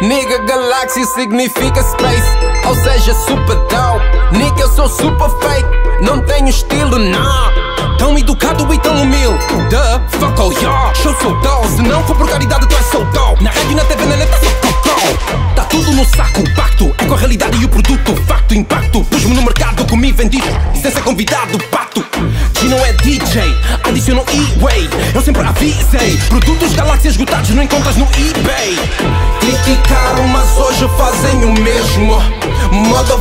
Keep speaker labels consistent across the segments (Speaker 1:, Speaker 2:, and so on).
Speaker 1: Nigga, galáxia significa space, ou seja, super dope. Nigga, eu sou super fake, não tenho estilo, não. Tão educado e tão humilde. The fuck all y'all. Show sou dope, se não for por caridade, tu és so dope. Na rádio, na TV, na neta, sou cocô. Tá tudo no saco, pacto. É com a realidade e o produto, facto, impacto. Pus-me no mercado, comi vendido. Sem ser convidado, pacto. G não é DJ, adiciono E-Way. Eu sempre avisei. Produtos galáxias esgotados, não encontras no eBay. Criticaram, mas hoje fazem o mesmo. Modo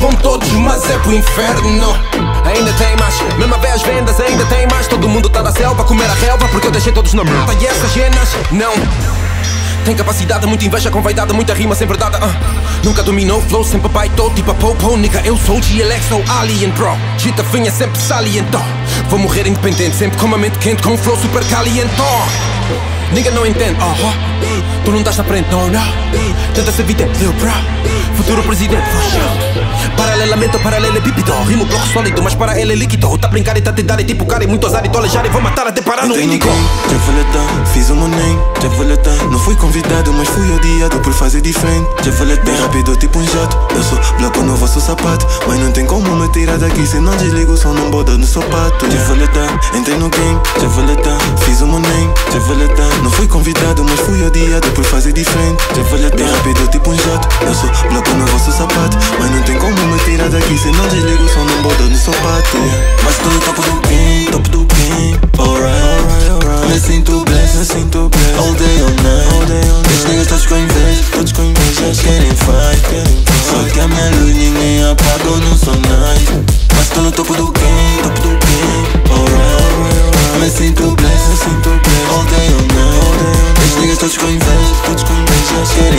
Speaker 1: vão todos, mas é pro inferno. Ainda tem mais, mesmo a ver as vendas, ainda tem mais. Todo mundo tá na selva, comer a relva, porque eu deixei todos na merda. E essas genas, não. Tem capacidade, muita inveja com vaidade, muita rima sem verdade. Uh. Nunca dominou flow, sempre baitou, tipo a Popo, nigga. Eu sou GLX, sou Alien Pro. Gita vinha sempre salientou. Vou morrer independente, sempre com uma mente quente, com um flow super caliente. Nigga não entende, uh -huh. Tu não estás na frente, não, não. Tenta ser vidente, bro. Futuro presidente, for sure. Paralelamente ao paralelepípedo. Rimo bloco sólido, mas para ele é líquido. Tá brincar e tá te dar, e tipo cara e muito azar e tolejar e vou matar até parar no índico.
Speaker 2: já fiz o meu name, já Não fui convidado, mas fui odiado por fazer diferente. Já bem rápido tipo um jato. Eu sou bloco no vosso sapato. Mas não tem como me tirar daqui se não desligo o som, não boda no sapato. Já entrei no game, já Fiz o meu name, já Não fui convidado, mas fui odiado por fazer diferente. Já bem rápido tipo um jato. Eu sou bloco no vosso sapato. Mas não tem como tirar daqui se não desligo o som, não boda no sapato Mas tô no topo do game, topo do game Alright, alright, alright Me sinto blessed, me sinto blessed. All day, all night, all day, all night. Esses niggas todos com inveja, todos com inveja. Querem fight, querem fight. Só que a minha luz ninguém apaga, eu não sou nice Mas tô no topo do game, topo do game Alright, alright, alright Me sinto blessed, me sinto blessed. All day, all night, all day, all night Esses niggas todos com inveja, todos com inveja. Querem